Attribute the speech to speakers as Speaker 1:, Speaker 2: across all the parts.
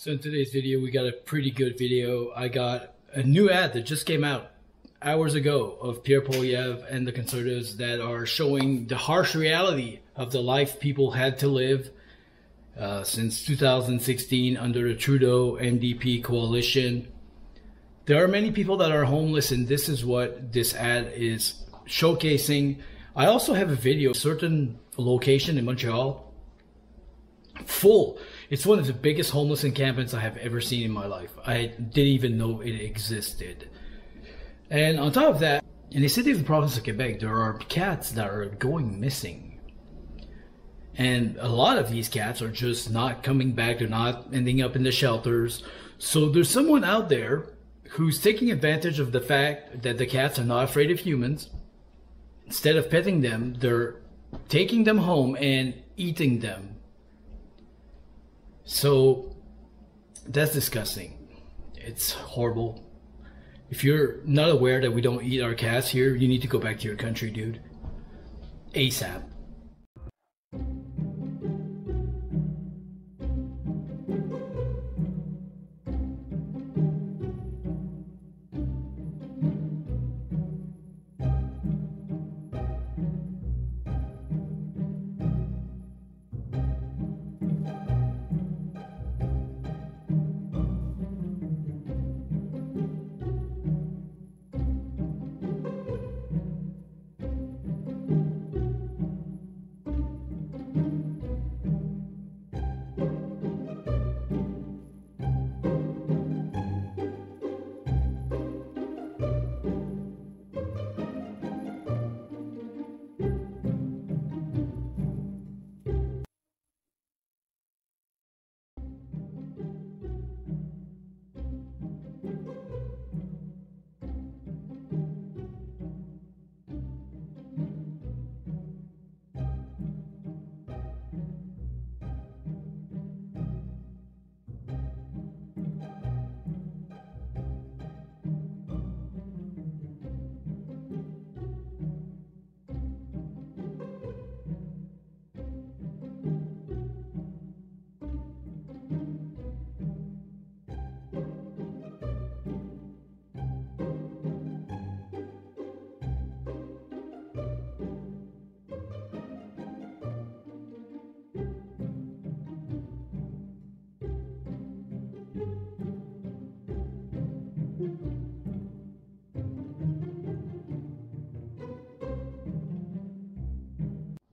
Speaker 1: So in today's video, we got a pretty good video. I got a new ad that just came out hours ago of Pierre Poilievre and the conservatives that are showing the harsh reality of the life people had to live uh, since 2016 under the Trudeau NDP coalition. There are many people that are homeless, and this is what this ad is showcasing. I also have a video, certain location in Montreal, full. It's one of the biggest homeless encampments I have ever seen in my life. I didn't even know it existed. And on top of that, in the city of the province of Quebec, there are cats that are going missing. And a lot of these cats are just not coming back. They're not ending up in the shelters. So there's someone out there who's taking advantage of the fact that the cats are not afraid of humans. Instead of petting them, they're taking them home and eating them. So that's disgusting. It's horrible. If you're not aware that we don't eat our cats here, you need to go back to your country, dude. ASAP.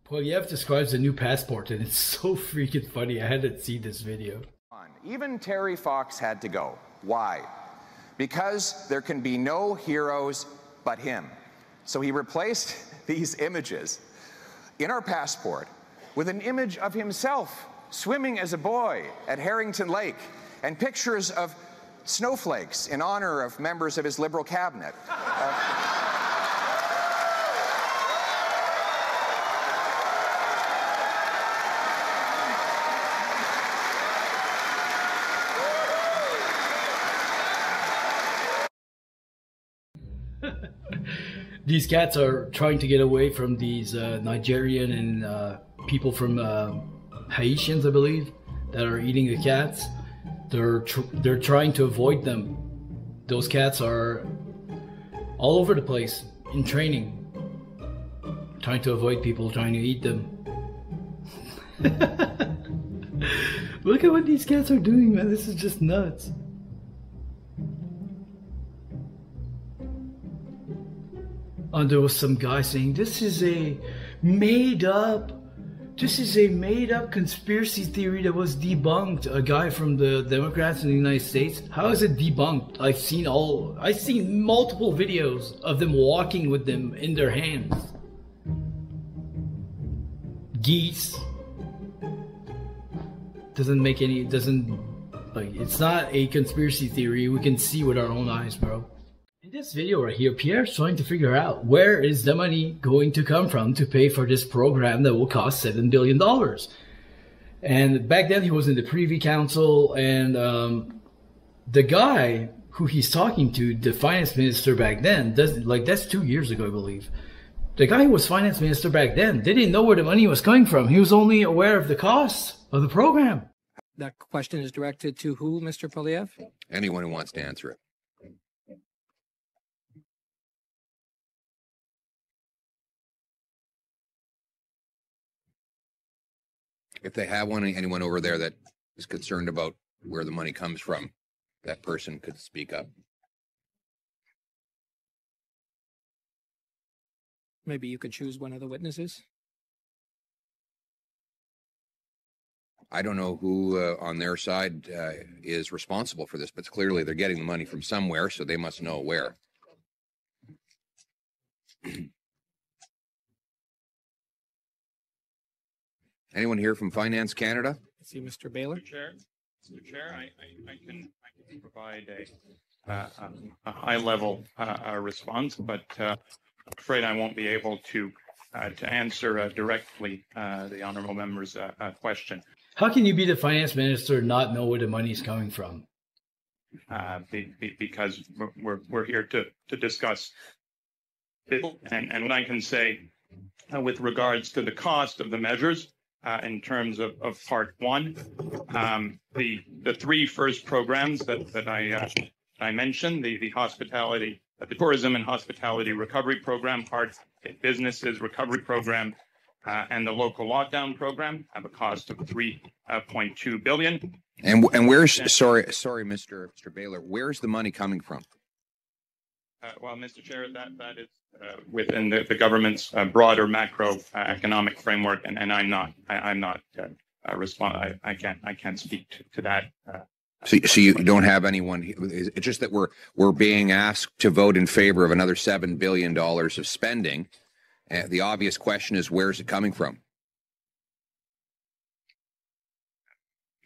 Speaker 1: Poilievre describes a new passport, and it's so freaking funny. I had to see this video.
Speaker 2: Even Terry Fox had to go. Why? Because there can be no heroes but him. So he replaced these images in our passport with an image of himself swimming as a boy at Harrington Lake and pictures of snowflakes in honor of members of his Liberal cabinet. Uh,
Speaker 1: these cats are trying to get away from these uh, Nigerian and uh, people from uh, Haitians, I believe, that are eating the cats. They're tr- they're trying to avoid them. Those cats are all over the place in training, trying to avoid people trying to eat them. Look at what these cats are doing, man. This is just nuts. And there was some guy saying this is a made up this is a made up conspiracy theory that was debunked. A guy from the democrats in the united states. How is it debunked? I've seen all i've seen multiple videos of them walking with them in their hands. Geese. Doesn't make any doesn't like it's not a conspiracy theory. We can see with our own eyes bro this video right here, Pierre's trying to figure out where is the money going to come from to pay for this program that will cost $7 billion. And back then he was in the Privy Council and um, the guy who he's talking to, the finance minister back then, does like that's two years ago, I believe. The guy who was finance minister back then, they didn't know where the money was coming from. He was only aware of the costs of the program.
Speaker 3: That question is directed to who, Mr. Poilievre?
Speaker 4: Anyone who wants to answer it. If they have one, anyone over there that is concerned about where the money comes from, that person could speak up.
Speaker 3: Maybe you could choose one of the witnesses.
Speaker 4: I don't know who uh, on their side uh, is responsible for this, but clearly they're getting the money from somewhere, so they must know where. Anyone here from Finance Canada?
Speaker 3: I see Mr. Baylor.
Speaker 5: Mr. Chair, Mr. Chair, I, I, I can, I can provide a, uh, a, a high level, uh, uh, response, but, uh, I'm afraid I won't be able to, uh, to answer uh, directly, uh, the honorable member's, uh, uh, question.
Speaker 1: How can you be the finance minister and not know where the money is coming from?
Speaker 5: uh, be, be, because we're, we're, we're here to, to discuss it. And, and what I can say uh, with regards to the cost of the measures uh, in terms of, of part one, um, the, the three first programs that, that I, uh, I mentioned, the, the hospitality, uh, the tourism and hospitality recovery program, part businesses recovery program, uh, and the local lockdown program have a cost of 3.2 billion.
Speaker 4: And and where's sorry sorry Mr. Mr. Baylor, where's the money coming from?
Speaker 5: Uh, well, Mr. Chair, that, that is uh, within the, the government's uh, broader macroeconomic uh, framework, and, and I'm not, I, I'm not uh, uh, respond. I, I can't, I can't speak to, to that.
Speaker 4: So, so you don't have anyone, it's just that we're, we're being asked to vote in favor of another $7 billion of spending. The obvious question is, where's it coming from?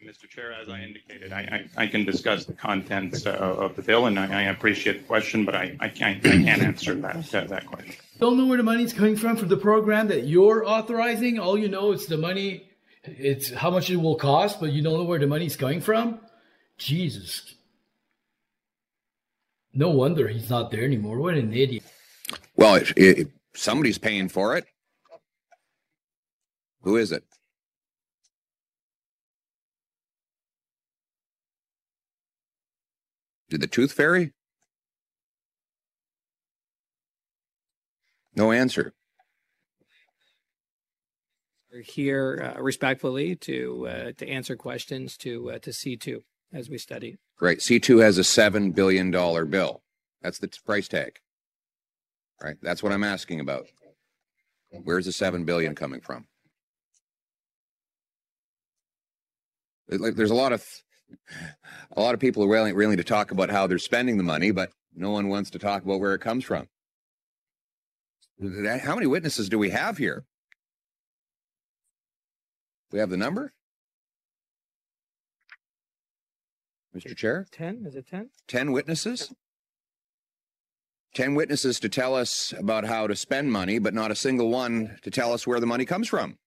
Speaker 5: Mr. Chair, as I indicated, I, I, I can discuss the contents uh, of the bill, and I, I appreciate the question, but I, I can't, I can't answer that, that, that question.
Speaker 1: Don't know where the money's coming from for the program that you're authorizing. All you know is the money, it's how much it will cost, but you don't know where the money's coming from. Jesus. No wonder he's not there anymore. What an idiot.
Speaker 4: Well, it, it, somebody's paying for it. Who is it? Did the tooth fairy? No answer.
Speaker 3: We're here uh, respectfully to uh, to answer questions to uh, to C2 as we study.
Speaker 4: Right. C2 has a $7 billion bill. That's the price tag. Right. That's what I'm asking about. Where's the 7 billion coming from? There's a lot of a lot of people are willing, willing to talk about how they're spending the money, but no one wants to talk about where it comes from. How many witnesses do we have here? We have the number? Mr. Chair?
Speaker 3: 10? Is it 10?
Speaker 4: 10 witnesses? 10 witnesses to tell us about how to spend money, but not a single one to tell us where the money comes from.